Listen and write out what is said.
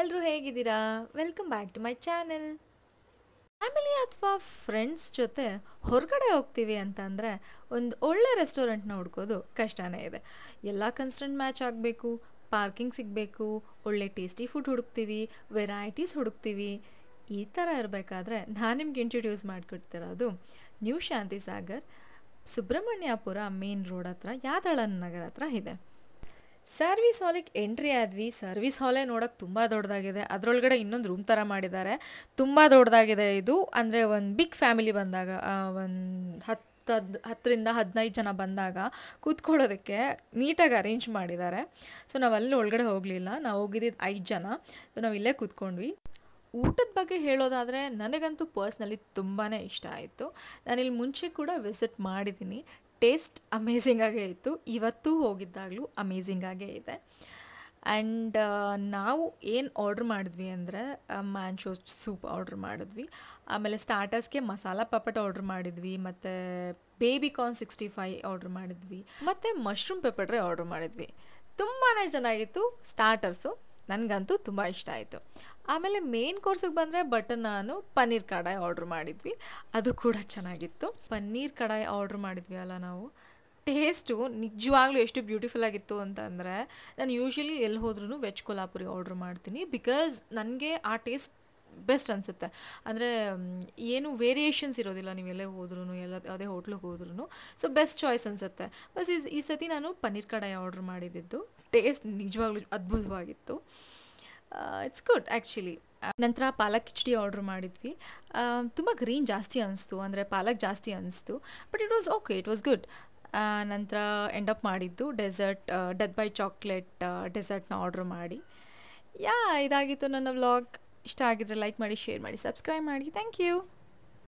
ಎಲ್ಲರೂ ಹೇಗಿದ್ದೀರಾ? Welcome back to my channel family ಅಥವಾ ಫ್ರೆಂಡ್ಸ್ ಜೊತೆ ಹೊರಗಡೆ ಹೋಗ್ತೀವಿ ಅಂತಂದರೆ ಒಂದು ಒಳ್ಳೆ ರೆಸ್ಟೋರೆಂಟ್ನ ಹುಡ್ಕೋದು ಕಷ್ಟನೇ ಇದೆ. ಎಲ್ಲ ಕನ್ಸ್ಟೆಂಟ್ ಮ್ಯಾಚ್ ಆಗಬೇಕು ಪಾರ್ಕಿಂಗ್ ಸಿಗಬೇಕು, ಒಳ್ಳೆ ಟೇಸ್ಟಿ ಫುಡ್ ಹುಡುಕ್ತೀವಿ ವೆರೈಟೀಸ್ ಹುಡುಕ್ತೀವಿ. ಈ ಥರ ಇರಬೇಕಾದ್ರೆ ನಾನು ನಿಮ್ಗೆ introduce ಮಾಡಿಕೊಡ್ತಿರೋದು new Shanti Sagar, Subrahmanyapura main road ಹತ್ರ, ಯಾದಳನ್ ನಗರ ಹತ್ರ ಇದೆ. ಸರ್ವಿಸ್ ಹಾಲಿಗೆ ಎಂಟ್ರಿ ಆದ್ವಿ. ಸರ್ವಿಸ್ ಹಾಲೇ ನೋಡೋಕೆ ತುಂಬ ದೊಡ್ಡದಾಗಿದೆ. ಅದರೊಳಗಡೆ ಇನ್ನೊಂದು ರೂಮ್ ಥರ ಮಾಡಿದ್ದಾರೆ. ತುಂಬ ದೊಡ್ಡದಾಗಿದೆ ಇದು. ಅಂದರೆ ಒಂದು ಬಿಗ್ ಫ್ಯಾಮಿಲಿ ಬಂದಾಗ ಒಂದು ಹತ್ತು ಹದ್, ಹತ್ತರಿಂದ ಹದಿನೈದು ಜನ ಬಂದಾಗ ಕೂತ್ಕೊಳ್ಳೋದಕ್ಕೆ ನೀಟಾಗಿ ಅರೇಂಜ್ ಮಾಡಿದ್ದಾರೆ. ಸೊ ನಾವು ಅಲ್ಲಿ ಒಳಗಡೆ ಹೋಗಲಿಲ್ಲ. ನಾವು ಹೋಗಿದ್ದಿದ್ದು ಐದು ಜನ. ಸೊ ನಾವು ಇಲ್ಲೇ ಕೂತ್ಕೊಂಡ್ವಿ. ಊಟದ ಬಗ್ಗೆ ಹೇಳೋದಾದರೆ ನನಗಂತೂ ಪರ್ಸ್ನಲಿ ತುಂಬಾ ಇಷ್ಟ ಆಯಿತು. ನಾನಿಲ್ಲಿ ಮುಂಚೆ ಕೂಡ ವಿಸಿಟ್ ಮಾಡಿದ್ದೀನಿ. ಟೇಸ್ಟ್ ಅಮೇಝಿಂಗಾಗೇ ಇತ್ತು. ಇವತ್ತು ಹೋಗಿದ್ದಾಗಲೂ ಅಮೇಝಿಂಗಾಗೇ ಇದೆ. ಆ್ಯಂಡ್ ನಾವು ಏನು ಆರ್ಡ್ರ್ ಮಾಡಿದ್ವಿ ಅಂದರೆ ಮ್ಯಾಂಚೋ ಸೂಪ್ ಆರ್ಡ್ರ್ ಮಾಡಿದ್ವಿ. ಆಮೇಲೆ ಸ್ಟಾರ್ಟರ್ಸ್ಗೆ ಮಸಾಲ ಪಪಟ್ ಆರ್ಡ್ರ್ ಮಾಡಿದ್ವಿ, ಮತ್ತು baby corn sixty five order ಮಾಡಿದ್ವಿ, ಮತ್ತು ಮಶ್ರೂಮ್ ಪೆಪರ್ ಆರ್ಡ್ರ್ ಮಾಡಿದ್ವಿ. ತುಂಬಾ ಚೆನ್ನಾಗಿತ್ತು ಸ್ಟಾರ್ಟರ್ಸು ನನಗಂತೂ ತುಂಬ ಇಷ್ಟ ಆಯಿತು. ಆಮೇಲೆ ಮೇನ್ ಕೋರ್ಸಿಗೆ ಬಂದರೆ ಬಟ್ ನಾನು ಪನ್ನೀರ್ ಕಡಾಯಿ ಆರ್ಡ್ರ್ ಮಾಡಿದ್ವಿ. ಅದು ಕೂಡ ಚೆನ್ನಾಗಿತ್ತು. ಪನ್ನೀರ್ ಕಡಾಯಿ ಆರ್ಡ್ರ್ ಮಾಡಿದ್ವಿ ಅಲ್ಲ ನಾವು. ಟೇಸ್ಟು ನಿಜವಾಗ್ಲೂ ಎಷ್ಟು ಬ್ಯೂಟಿಫುಲ್ ಆಗಿತ್ತು ಅಂತಂದರೆ, ನಾನು ಯೂಶ್ವಲಿ ಎಲ್ಲಿ ಹೋದ್ರೂ ವೆಜ್ ಕೊಲ್ಹಾಪುರಿ ಆರ್ಡ್ರ್ ಮಾಡ್ತೀನಿ ಬಿಕಾಸ್ ನನಗೆ ಆ ಟೇಸ್ಟ್ ಬೆಸ್ಟ್ ಅನಿಸುತ್ತೆ. ಅಂದರೆ ಏನು ವೇರಿಯೇಷನ್ಸ್ ಇರೋದಿಲ್ಲ ನೀವು ಎಲ್ಲೇ ಹೋದ್ರೂ ಎಲ್ಲ ಯಾವುದೇ ಹೋಟ್ಲಿಗೆ ಹೋದ್ರೂ ಸೊ ಬೆಸ್ಟ್ ಚಾಯ್ಸ್ ಅನಿಸುತ್ತೆ. ಬಸ್ ಈ ಈ ಸತಿ ನಾನು ಪನ್ನೀರ್ ಕಡಾಯಿ ಆರ್ಡ್ರ್ ಮಾಡಿದ್ದು ಟೇಸ್ಟ್ ನಿಜವಾಗ್ಲೂ ಅದ್ಭುತವಾಗಿತ್ತು. ಇಟ್ಸ್ ಗುಡ್ ಆ್ಯಕ್ಚುಲಿ ನಂತರ ಪಾಲಕ್ ಕಿಚಡಿ ಆರ್ಡ್ರ್ ಮಾಡಿದ್ವಿ. ತುಂಬ ಗ್ರೀನ್ ಜಾಸ್ತಿ ಅನಿಸ್ತು. ಅಂದರೆ, ಪಾಲಕ್ ಜಾಸ್ತಿ ಅನಿಸ್ತು. But it was okay it was good ನಂತರ ಎಂಡ್ ಅಪ್ ಮಾಡಿದ್ದು ಡೆಸರ್ಟ್ ಡೆತ್ ಬೈ ಚಾಕ್ಲೇಟ್ ಡೆಸರ್ಟ್ನ ಆರ್ಡ್ರ್ ಮಾಡಿ. ಯಾ, ಇದಾಗಿತ್ತು ನನ್ನ ವ್ಲಾಗ್ ಇಷ್ಟ ಆಗಿದ್ರೆ ಲೈಕ್ ಮಾಡಿ ಶೇರ್ ಮಾಡಿ ಸಬ್ಸ್ಕ್ರೈಬ್ ಮಾಡಿ. Thank you